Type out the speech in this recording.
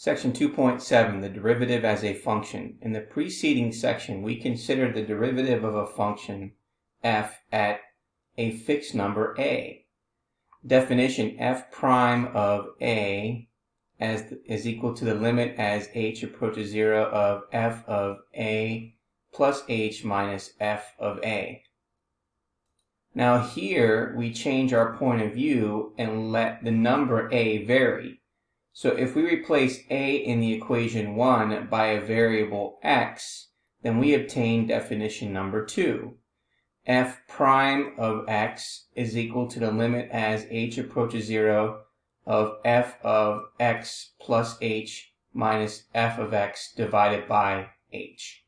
Section 2.7, the derivative as a function. In the preceding section, we considered the derivative of a function f at a fixed number a. Definition f prime of a as is equal to the limit as h approaches 0 of f of a plus h minus f of a. Now here we change our point of view and let the number a vary. So if we replace a in the equation 1 by a variable x, then we obtain definition number 2. f prime of x is equal to the limit as h approaches 0 of f of x plus h minus f of x divided by h.